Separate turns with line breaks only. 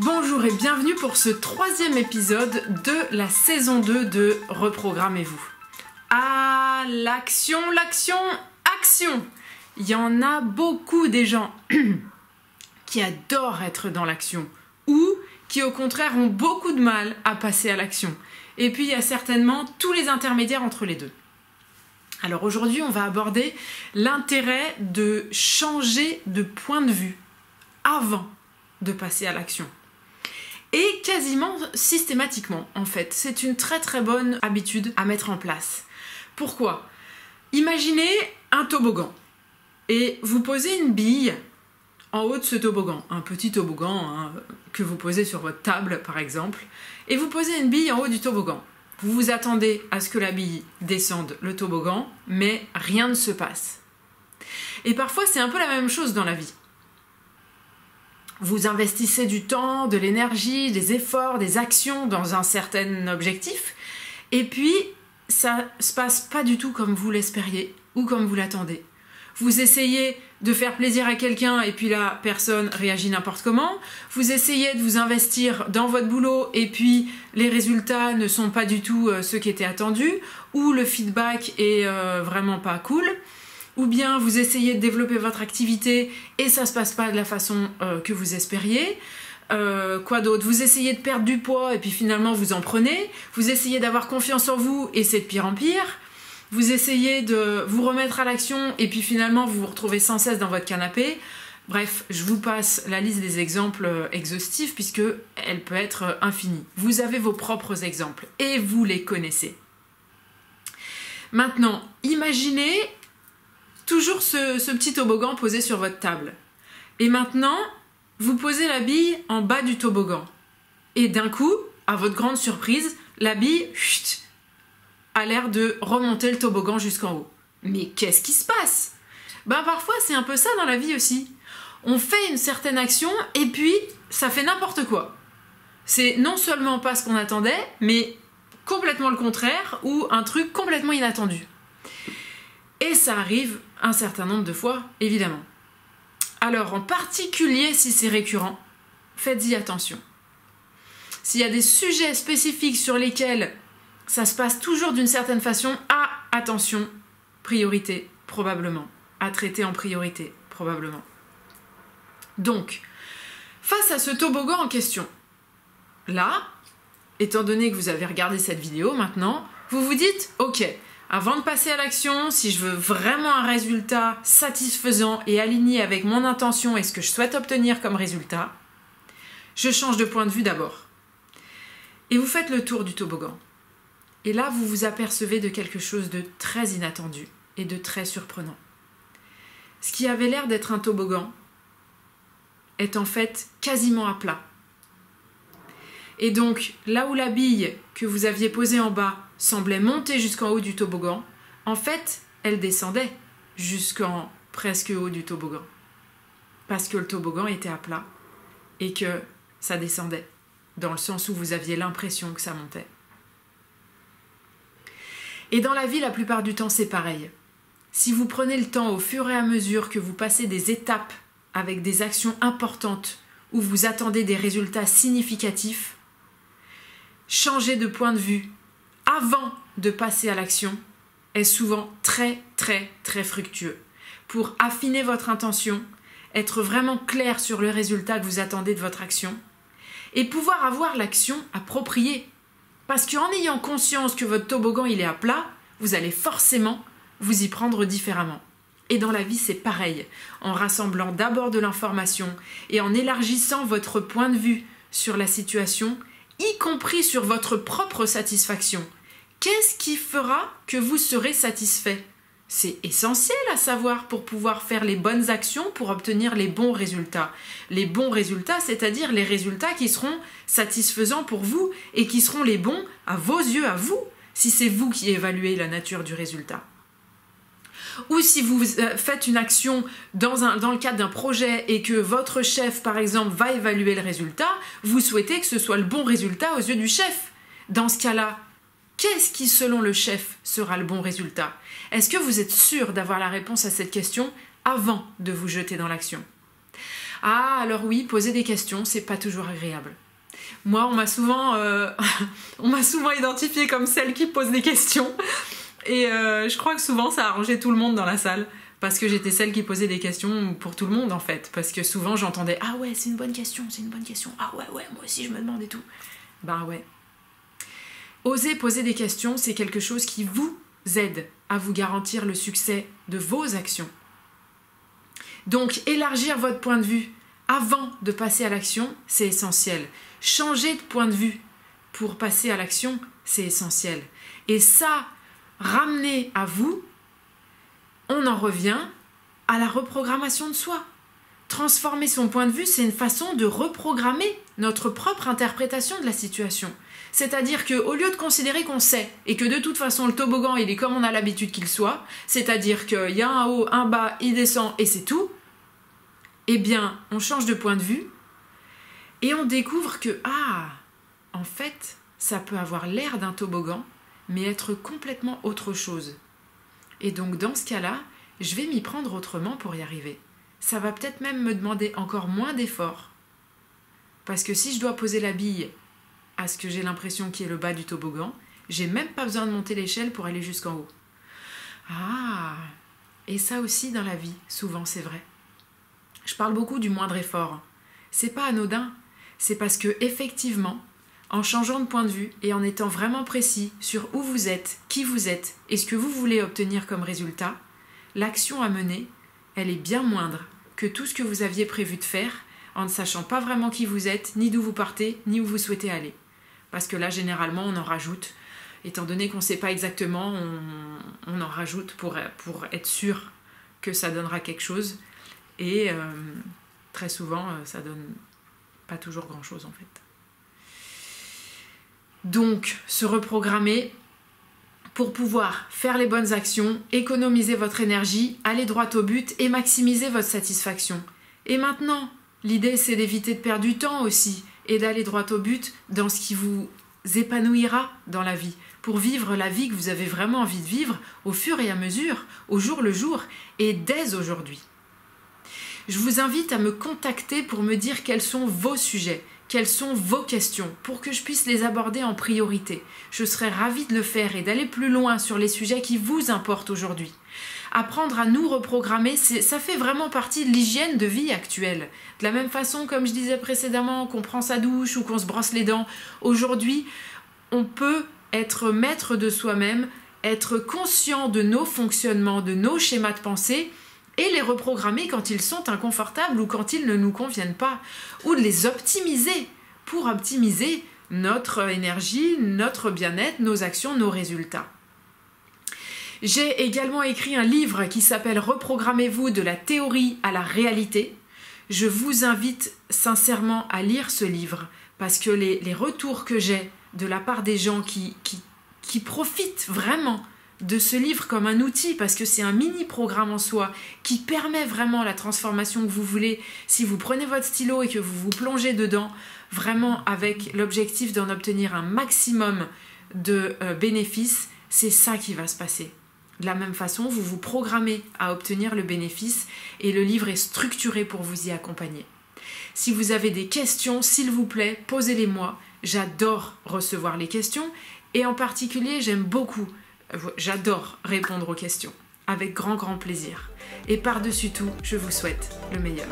Bonjour et bienvenue pour ce troisième épisode de la saison 2 de Reprogrammez-vous. Ah, l'action, l'action, action Il y en a beaucoup des gens qui adorent être dans l'action ou qui au contraire ont beaucoup de mal à passer à l'action. Et puis il y a certainement tous les intermédiaires entre les deux. Alors aujourd'hui, on va aborder l'intérêt de changer de point de vue avant de passer à l'action. Et quasiment systématiquement, en fait. C'est une très très bonne habitude à mettre en place. Pourquoi? Imaginez un toboggan et vous posez une bille en haut de ce toboggan, un petit toboggan hein, que vous posez sur votre table par exemple, et vous posez une bille en haut du toboggan. Vous vous attendez à ce que la bille descende le toboggan, mais rien ne se passe. Et parfois c'est un peu la même chose dans la vie. Vous investissez du temps, de l'énergie, des efforts, des actions dans un certain objectif, et puis ça se passe pas du tout comme vous l'espériez ou comme vous l'attendez. Vous essayez de faire plaisir à quelqu'un et puis la personne réagit n'importe comment. Vous essayez de vous investir dans votre boulot et puis les résultats ne sont pas du tout euh, ceux qui étaient attendus ou le feedback est euh, vraiment pas cool. Ou bien vous essayez de développer votre activité et ça se passe pas de la façon euh, que vous espériez. quoi d'autre? Vous essayez de perdre du poids et puis finalement vous en prenez. Vous essayez d'avoir confiance en vous et c'est de pire en pire vous essayez de vous remettre à l'action et puis finalement vous vous retrouvez sans cesse dans votre canapé. Bref, je vous passe la liste des exemples euh, exhaustifs puisque elle peut être euh, infinie. Vous avez vos propres exemples et vous les connaissez. Maintenant, imaginez toujours ce, petit toboggan posé sur votre table. Et maintenant, vous posez la bille en bas du toboggan. Et d'un coup, à votre grande surprise, la bille a l'air de remonter le toboggan jusqu'en haut. Mais qu'est-ce qui se passe? Ben parfois c'est un peu ça dans la vie aussi. On fait une certaine action et puis ça fait n'importe quoi. C'est non seulement pas ce qu'on attendait, mais complètement le contraire ou un truc complètement inattendu. Et ça arrive un certain nombre de fois, évidemment. Alors en particulier si c'est récurrent, faites-y attention. S'il y a des sujets spécifiques sur lesquels ça se passe toujours d'une certaine façon. Ah, attention, priorité, probablement. À traiter en priorité, probablement. Donc, face à ce toboggan en question, là, étant donné que vous avez regardé cette vidéo maintenant, vous vous dites, ok, avant de passer à l'action, si je veux vraiment un résultat satisfaisant et aligné avec mon intention et ce que je souhaite obtenir comme résultat, je change de point de vue d'abord. Et vous faites le tour du toboggan. Et là, vous vous apercevez de quelque chose de très inattendu et de très surprenant. Ce qui avait l'air d'être un toboggan est en fait quasiment à plat. Et donc, là où la bille que vous aviez posée en bas semblait monter jusqu'en haut du toboggan, en fait, elle descendait jusqu'en presque haut du toboggan. Parce que le toboggan était à plat et que ça descendait, dans le sens où vous aviez l'impression que ça montait. Et dans la vie, la plupart du temps, c'est pareil. Si vous prenez le temps au fur et à mesure que vous passez des étapes avec des actions importantes où vous attendez des résultats significatifs, changer de point de vue avant de passer à l'action est souvent très très très fructueux. Pour affiner votre intention, être vraiment clair sur le résultat que vous attendez de votre action et pouvoir avoir l'action appropriée parce qu'en ayant conscience que votre toboggan il est à plat, vous allez forcément vous y prendre différemment. Et dans la vie, c'est pareil. En rassemblant d'abord de l'information et en élargissant votre point de vue sur la situation, y compris sur votre propre satisfaction, qu'est-ce qui fera que vous serez satisfait? C'est essentiel à savoir pour pouvoir faire les bonnes actions pour obtenir les bons résultats. Les bons résultats, c'est-à-dire les résultats qui seront satisfaisants pour vous et qui seront les bons à vos yeux, à vous, si c'est vous qui évaluez la nature du résultat. Ou si vous euh, faites une action dans, le cadre d'un projet et que votre chef, par exemple, va évaluer le résultat, vous souhaitez que ce soit le bon résultat aux yeux du chef. Dans ce cas-là, Qu'est-ce qui, selon le chef, sera le bon résultat? Est-ce que vous êtes sûr d'avoir la réponse à cette question avant de vous jeter dans l'action? Ah, alors oui, poser des questions, c'est pas toujours agréable. Moi, on m'a souvent, euh, souvent identifié comme celle qui pose des questions. Et euh, je crois que souvent, ça a arrangé tout le monde dans la salle. Parce que j'étais celle qui posait des questions pour tout le monde, en fait. Parce que souvent, j'entendais Ah ouais, c'est une bonne question, c'est une bonne question. Ah ouais, ouais, moi aussi, je me demande et tout. Ben ouais. Oser poser des questions, c'est quelque chose qui vous aide à vous garantir le succès de vos actions. Donc, élargir votre point de vue avant de passer à l'action, c'est essentiel. Changer de point de vue pour passer à l'action, c'est essentiel. Et ça, ramener à vous, on en revient à la reprogrammation de soi. Transformer son point de vue, c'est une façon de reprogrammer notre propre interprétation de la situation. C'est-à-dire qu'au lieu de considérer qu'on sait et que de toute façon le toboggan il est comme on a l'habitude qu'il soit, c'est-à-dire qu'il y a un haut, un bas, il descend et c'est tout, eh bien on change de point de vue et on découvre que, ah, en fait, ça peut avoir l'air d'un toboggan, mais être complètement autre chose. Et donc dans ce cas-là, je vais m'y prendre autrement pour y arriver. Ça va peut-être même me demander encore moins d'efforts. Parce que si je dois poser la bille à ce que j'ai l'impression qui est le bas du toboggan, j'ai même pas besoin de monter l'échelle pour aller jusqu'en haut. Ah Et ça aussi dans la vie, souvent c'est vrai. Je parle beaucoup du moindre effort. C'est pas anodin, c'est parce que effectivement, en changeant de point de vue et en étant vraiment précis sur où vous êtes, qui vous êtes et ce que vous voulez obtenir comme résultat, l'action à mener, elle est bien moindre que tout ce que vous aviez prévu de faire en ne sachant pas vraiment qui vous êtes, ni d'où vous partez, ni où vous souhaitez aller. Parce que là, généralement, on en rajoute. Étant donné qu'on ne sait pas exactement, on, en rajoute pour, être sûr que ça donnera quelque chose. Et euh, très souvent, euh, ça donne pas toujours grand-chose en fait. Donc, se reprogrammer pour pouvoir faire les bonnes actions, économiser votre énergie, aller droit au but et maximiser votre satisfaction. Et maintenant, l'idée c'est d'éviter de perdre du temps aussi et d'aller droit au but dans ce qui vous épanouira dans la vie, pour vivre la vie que vous avez vraiment envie de vivre au fur et à mesure, au jour le jour et dès aujourd'hui. Je vous invite à me contacter pour me dire quels sont vos sujets, quelles sont vos questions, pour que je puisse les aborder en priorité. Je serais ravie de le faire et d'aller plus loin sur les sujets qui vous importent aujourd'hui. Apprendre à nous reprogrammer, ça fait vraiment partie de l'hygiène de vie actuelle. De la même façon, comme je disais précédemment, qu'on prend sa douche ou qu'on se brosse les dents, aujourd'hui, on peut être maître de soi-même, être conscient de nos fonctionnements, de nos schémas de pensée, et les reprogrammer quand ils sont inconfortables ou quand ils ne nous conviennent pas, ou de les optimiser pour optimiser notre énergie, notre bien-être, nos actions, nos résultats. J'ai également écrit un livre qui s'appelle Reprogrammez-vous de la théorie à la réalité. Je vous invite sincèrement à lire ce livre parce que les, retours que j'ai de la part des gens qui, profitent vraiment de ce livre comme un outil parce que c'est un mini programme en soi qui permet vraiment la transformation que vous voulez si vous prenez votre stylo et que vous vous plongez dedans vraiment avec l'objectif d'en obtenir un maximum de euh, bénéfices, c'est ça qui va se passer. De la même façon, vous vous programmez à obtenir le bénéfice et le livre est structuré pour vous y accompagner. Si vous avez des questions, s'il vous plaît, posez-les moi. J'adore recevoir les questions et en particulier, j'aime beaucoup J'adore répondre aux questions, avec grand grand plaisir. Et par-dessus tout, je vous souhaite le meilleur.